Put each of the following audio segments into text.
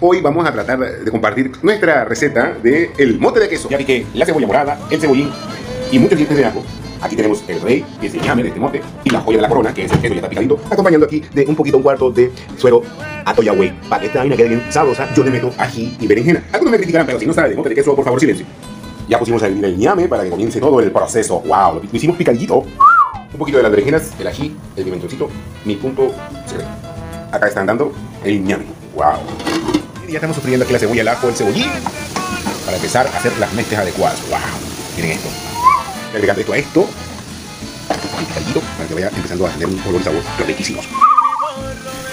Hoy vamos a tratar de compartir nuestra receta de el mote de queso. Ya piqué la cebolla morada, el cebollín y muchos dientes de ajo. Aquí tenemos el rey, que es el ñame de este mote, y la joya de la corona, que es el queso ya está picadito, acompañando aquí de un poquito, un cuarto de suero atoyahue. Para que esta vaina quede bien sabrosa, yo le meto ají y berenjena. Algunos me criticarán, pero si no sabe de mote de queso, por favor, silencio. Ya pusimos a hervir el ñame para que comience todo el proceso. ¡Wow! Lo hicimos picadito. Un poquito de las berenjenas, el ají, el pimentoncito, mi punto secreto. Acá están dando el ñame. ¡Wow! Ya estamos sufriendo aquí la cebolla, el ajo, el cebollín para empezar a hacer las mezclas adecuadas. ¡Wow! Miren esto. Esto a esto, el picadito, para que vaya empezando a tener un olor y sabor riquísimos.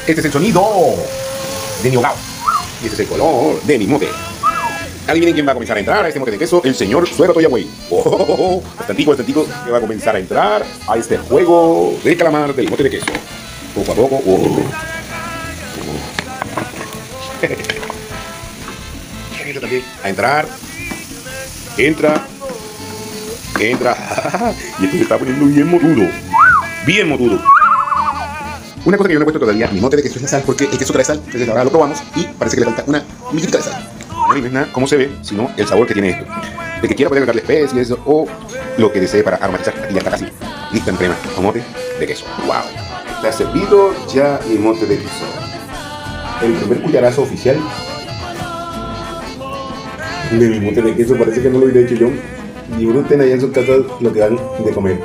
Este es el sonido de mi hogar. Y este es el color de mi mote. Adivinen quién va a comenzar a entrar a este mote de queso, el señor Suero Toyagüey. Oh, oh, oh, oh. Bastantico, bastantico, que va a comenzar a entrar a este juego de calamar del mote de queso. Poco a poco. Oh. A entrar. Entra. Entra. y esto se está poniendo bien motudo. Bien motudo. Una cosa que yo no he puesto todavía, mi mote de queso es la sal, porque el queso trae sal. Entonces ahora lo probamos y parece que le falta una mitad de sal. No es nada cómo se ve, sino el sabor que tiene esto. El que quiera puede agregarle especies o lo que desee para aromatizar. Y ya está casi lista en crema mote de queso. ¡Wow! Está servido ya mi mote de queso. El primer cucharazo oficial de mi mote de queso parece que no lo hubiera hecho yo. Disfruten allá en su casa lo que dan de comer.